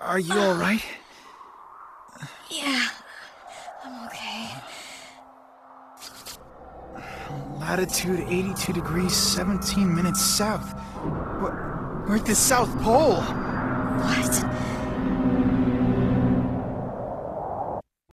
Are you alright? Yeah, I'm okay. Latitude 82 degrees 17 minutes south. We're, we're at the South Pole.